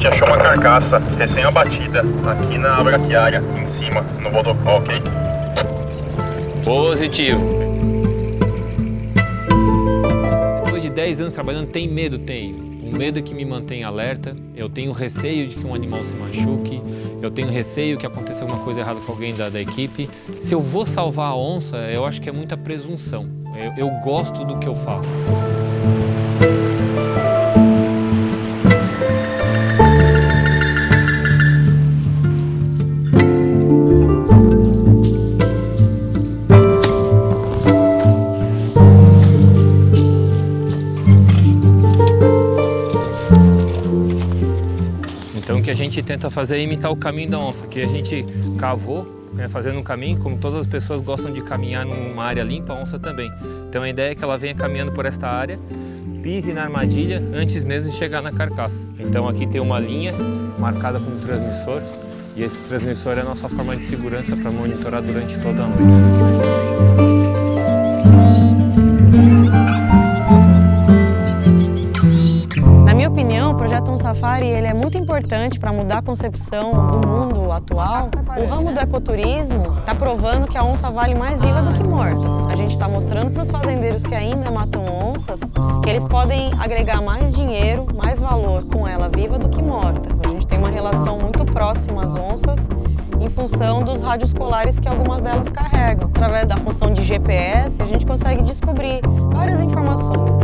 Gente achou uma carcaça recém-abatida aqui na braquiária, em cima, no bodocó, ok? Positivo. Depois de 10 anos trabalhando, tem medo? Tenho. O medo que me mantém alerta, eu tenho receio de que um animal se machuque, eu tenho receio que aconteça alguma coisa errada com alguém da, da equipe. Se eu vou salvar a onça, eu acho que é muita presunção. Eu, eu gosto do que eu faço. Que a gente tenta fazer é imitar o caminho da onça, que a gente cavou, né, fazendo um caminho, como todas as pessoas gostam de caminhar numa área limpa, a onça também. Então a ideia é que ela venha caminhando por esta área, pise na armadilha antes mesmo de chegar na carcaça. Então aqui tem uma linha marcada com um transmissor, e esse transmissor é a nossa forma de segurança para monitorar durante toda a noite. Safari ele é muito importante para mudar a concepção do mundo atual. O ramo do ecoturismo está provando que a onça vale mais viva do que morta. A gente está mostrando para os fazendeiros que ainda matam onças que eles podem agregar mais dinheiro, mais valor com ela viva do que morta. A gente tem uma relação muito próxima às onças em função dos rádios colares que algumas delas carregam. Através da função de GPS, a gente consegue descobrir várias informações.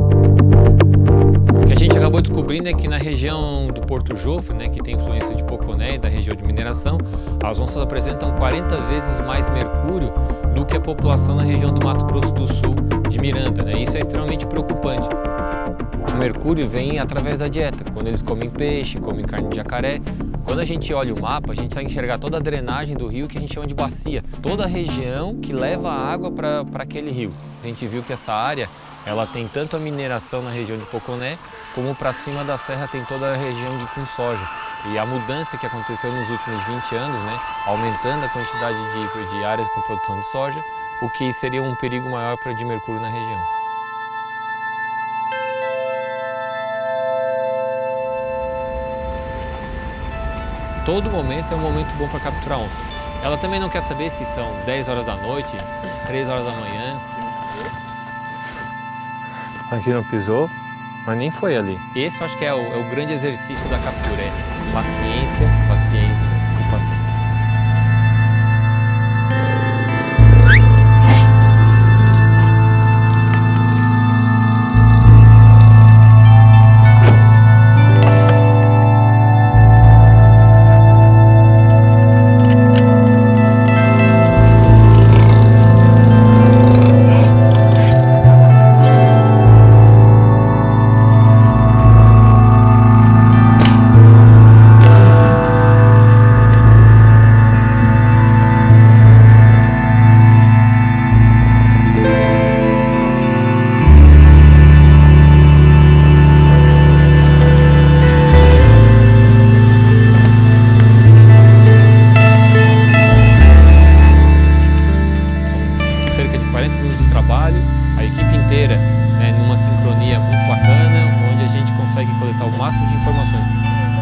A gente acabou descobrindo é que na região do Porto Jofre, né, que tem influência de Poconé e da região de mineração, as onças apresentam 40 vezes mais mercúrio do que a população na região do Mato Grosso do Sul, de Miranda. Né? Isso é extremamente preocupante. O mercúrio vem através da dieta, quando eles comem peixe, comem carne de jacaré. Quando a gente olha o mapa, a gente vai enxergar toda a drenagem do rio que a gente chama de bacia, toda a região que leva a água para aquele rio. A gente viu que essa área ela tem tanto a mineração na região de Poconé, como para cima da serra tem toda a região de soja. E a mudança que aconteceu nos últimos 20 anos, né, aumentando a quantidade de, de áreas com produção de soja, o que seria um perigo maior para de mercúrio na região. Todo momento é um momento bom para capturar onça. Ela também não quer saber se são 10 horas da noite, 3 horas da manhã. Aqui não pisou, mas nem foi ali. Esse eu acho que é o, é o grande exercício da captura, é paciência, paciência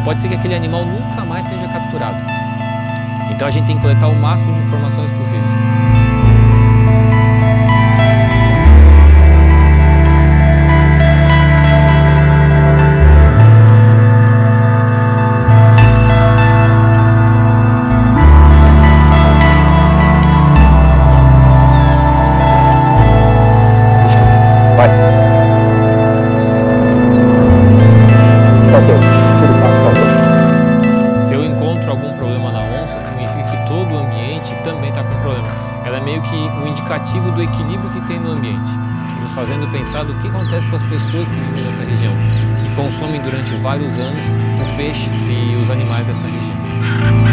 Pode ser que aquele animal nunca mais seja capturado. Então a gente tem que coletar o máximo de informações possíveis. Meio que um indicativo do equilíbrio que tem no ambiente, nos fazendo pensar do que acontece com as pessoas que vivem nessa região, que consomem durante vários anos o peixe e os animais dessa região.